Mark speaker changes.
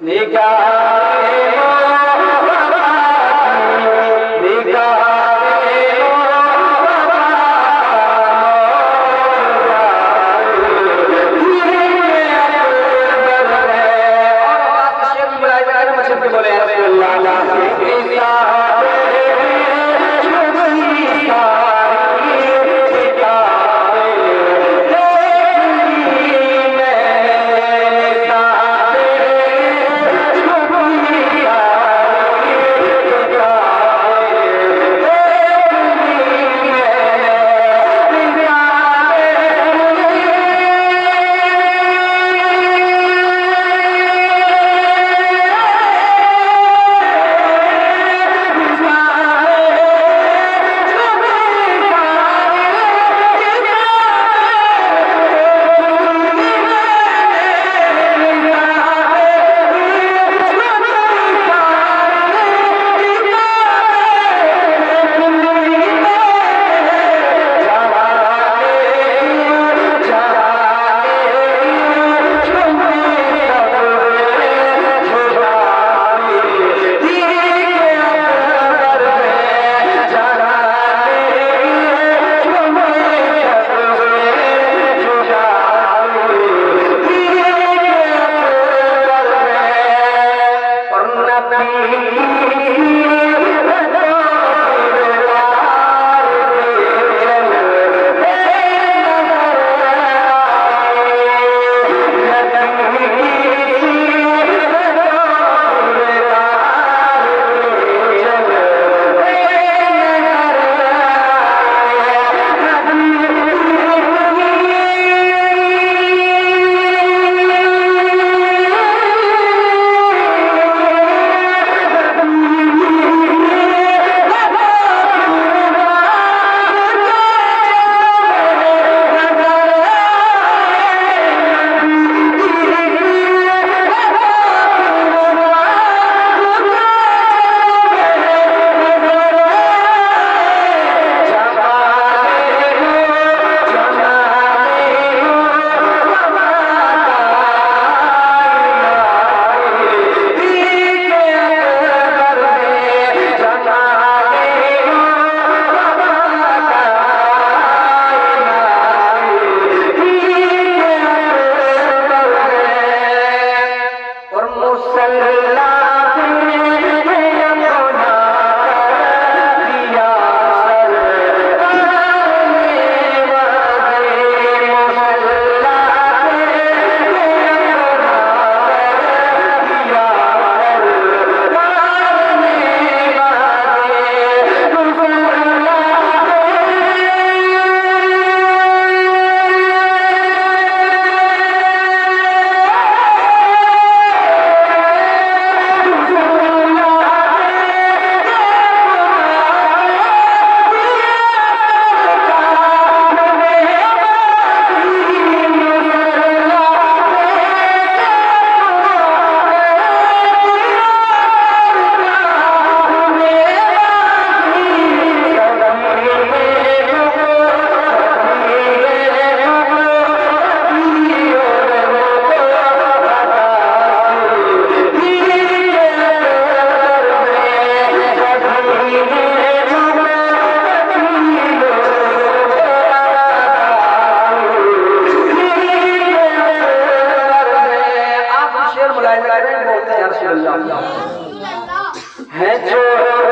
Speaker 1: নিগাহ है जो